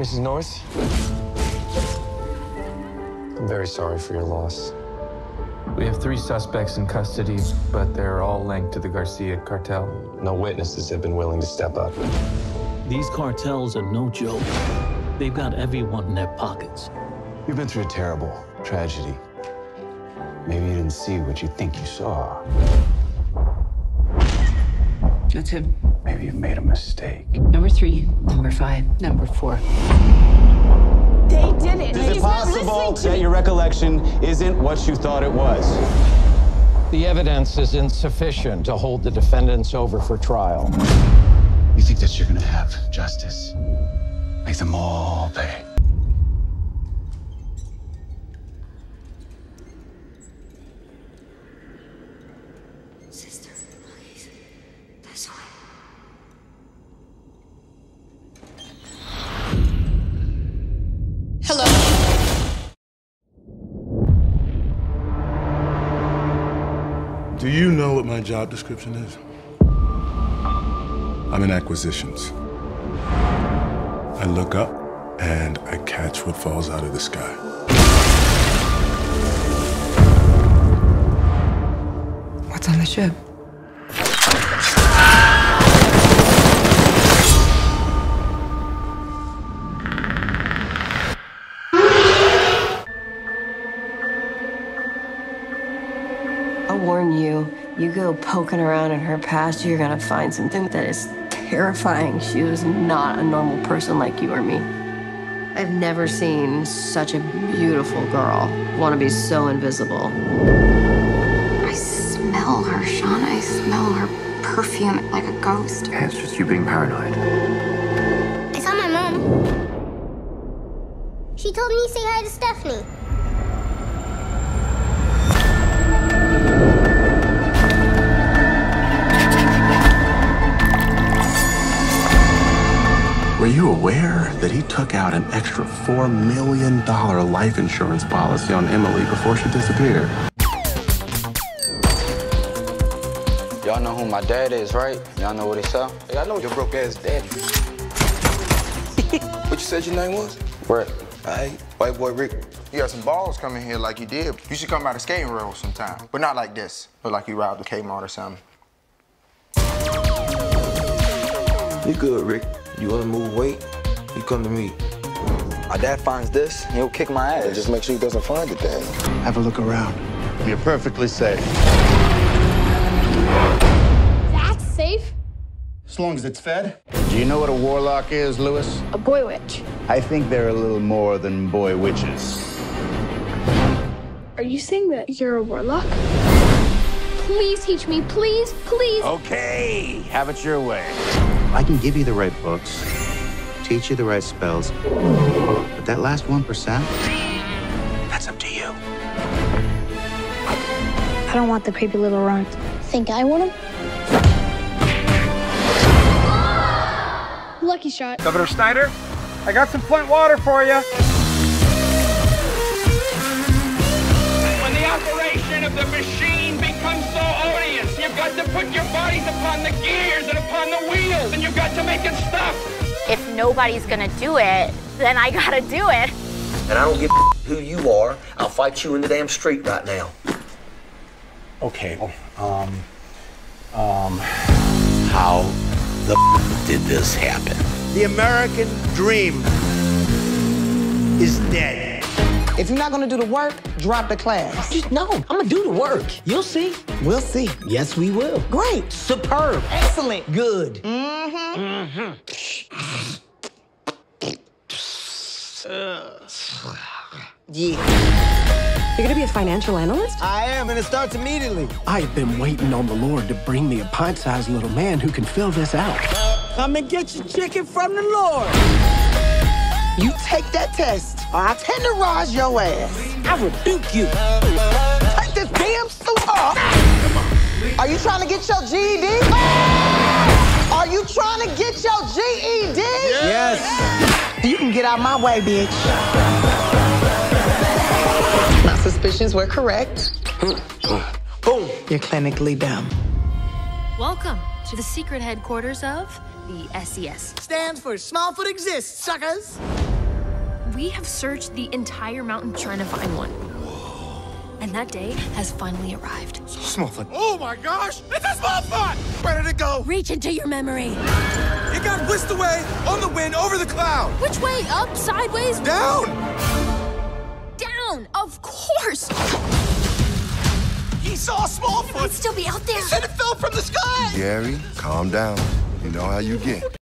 Mrs. Norris? I'm very sorry for your loss. We have three suspects in custody, but they're all linked to the Garcia cartel. No witnesses have been willing to step up. These cartels are no joke. They've got everyone in their pockets. You've been through a terrible tragedy. Maybe you didn't see what you think you saw. That's him. Maybe you've made a mistake. Number three. Number five. Number four. They did it. Is it possible that your recollection isn't what you thought it was? The evidence is insufficient to hold the defendants over for trial. You think that you're gonna have justice? Make them all pay. Do you know what my job description is? I'm in acquisitions. I look up and I catch what falls out of the sky. What's on the ship? Warn you, you go poking around in her past, you're gonna find something that is terrifying. She was not a normal person like you or me. I've never seen such a beautiful girl want to be so invisible. I smell her, Sean. I smell her perfume like a ghost. It's just you being paranoid. I saw my mom. She told me to say hi to Stephanie. Were you aware that he took out an extra $4 million life insurance policy on Emily before she disappeared? Y'all know who my dad is, right? Y'all know what he sell? Hey, I know your broke ass daddy. what you said your name was? Rick. Hey, white boy Rick. You got some balls coming here like you did. You should come out of skating roll sometime. But not like this. Look like you robbed a Kmart or something. You good, Rick. You wanna move weight? You come to me. My dad finds this, he'll kick my ass. Just make sure he doesn't find the thing. Have a look around. You're perfectly safe. That's safe. As long as it's fed. Do you know what a warlock is, Lewis? A boy witch. I think they're a little more than boy witches. Are you saying that you're a warlock? Please teach me, please, please. Okay, have it your way. I can give you the right books, teach you the right spells, but that last 1%, that's up to you. I don't want the creepy little runt. Think I want him? Lucky shot. Governor Snyder, I got some Flint water for you. When the operation of the machine becomes so odious, you've got to put your bodies upon the gears and upon the wheels, and you've got to make it stop. If nobody's gonna do it, then I gotta do it. And I don't give a who you are. I'll fight you in the damn street right now. Okay, um, um, How the did this happen? The American dream is dead. If you're not gonna do the work, drop the class. No, I'm gonna do the work. You'll see. We'll see. Yes, we will. Great. Superb. Excellent. Good. Mm-hmm. Mm-hmm. yeah. You're gonna be a financial analyst? I am, and it starts immediately. I've been waiting on the Lord to bring me a pint-sized little man who can fill this out. Come and get your chicken from the Lord. You take that test, or I tenderize your ass. I rebuke you. Take this damn suit off. Are you trying to get your GED? Are you trying to get your GED? Yes. You can get out my way, bitch. My suspicions were correct. Boom. You're clinically dumb. Welcome to the secret headquarters of the SES. Stands for Smallfoot Exists, suckers. We have searched the entire mountain trying to find one. And that day has finally arrived. Smallfoot. Oh my gosh! It's a Smallfoot! Where did it go? Reach into your memory. It got whisked away on the wind over the cloud. Which way? Up, sideways? Down! Down! Of course! He saw a Smallfoot! It'd still be out there. He said it fell from the sky! Gary, calm down. You know how you get.